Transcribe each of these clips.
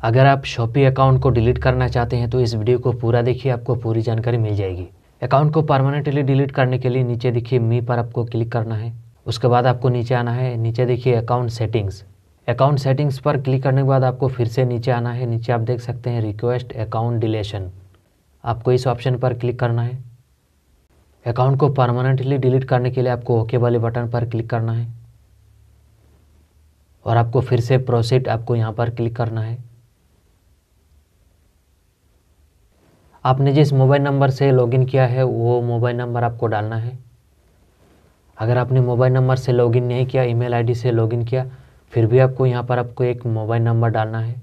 अगर आप shoppe account को डिलीट करना चाहते हैं तो इस वीडियो को पूरा देखिए, आपको पूरी जानकारी मिल जाएगी। अकाउंट को परमानेंटली डिलीट करने के लिए नीचे देखिए मी पर आपको क्लिक करना है। उसके बाद आपको नीचे आना है, नीचे देखिए अकाउंट सेटिंग्स अकाउंट सेटिंग्स पर क्लिक करने के बाद आपको फिर से नीचे आना है। नीचे आप देख सकते हैं रिक्वेस्ट अकाउंट डिलेशन आपको इस ऑप्शन पर क्लिक करना है। अकाउंट को परमानेंटली डिलीट करने के लिए आपको ओके वाले बटन पर क्लिक करना है। और आपको फिर से प्रोसीड आपको यहाँ पर क्लिक करना है। आपने जिस मोबाइल नंबर से लॉगिन किया है, वो मोबाइल नंबर आपको डालना है। अगर आपने मोबाइल नंबर से लॉगिन नहीं किया, ईमेल आईडी से लॉगिन किया, फिर भी आपको यहाँ पर आपको एक मोबाइल नंबर डालना है।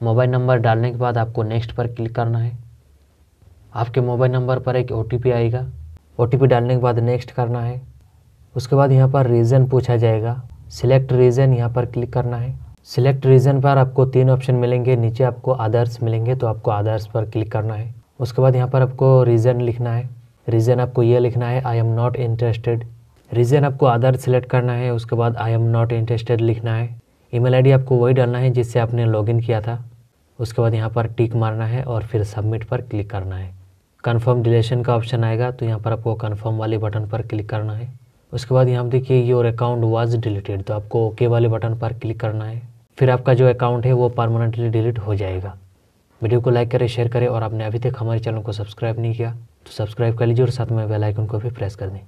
मोबाइल नंबर डालने के बाद आपको नेक्स्ट पर क्लिक करना है। आपके मोबाइल नंबर पर एक ओटीपी आएगा। ओटीपी डालने के बाद नेक्स्ट करना है। उसके बाद यहाँ पर रीज़न पूछा जाएगा। सिलेक्ट रीज़न यहाँ पर क्लिक करना है। सिलेक्ट रीज़न पर आपको तीन ऑप्शन मिलेंगे। नीचे आपको आदर्श मिलेंगे तो आपको आदर्श पर क्लिक करना है। उसके बाद यहाँ पर आपको रीज़न लिखना है। रीज़न आपको ये लिखना है I am not interested reason आपको आधार सेलेक्ट करना है, उसके बाद आई एम नॉट इंटरेस्टेड लिखना है। ईमेल आईडी आपको वही डालना है जिससे आपने लॉगिन किया था। उसके बाद यहाँ पर टिक मारना है और फिर सबमिट पर क्लिक करना है। कन्फर्म डिलेशन का ऑप्शन आएगा तो यहाँ पर आपको कन्फर्म वाले बटन पर क्लिक करना है। उसके बाद यहाँ देखिए योर अकाउंट वाज डिलीटेड तो आपको ओके वाले बटन पर क्लिक करना है। फिर आपका जो अकाउंट है, वो परमानेंटली डिलीट हो जाएगा। वीडियो को लाइक करें, शेयर करें और आपने अभी तक हमारे चैनल को सब्सक्राइब नहीं किया तो सब्सक्राइब कर लीजिए और साथ में बेल आइकन को भी प्रेस कर दें।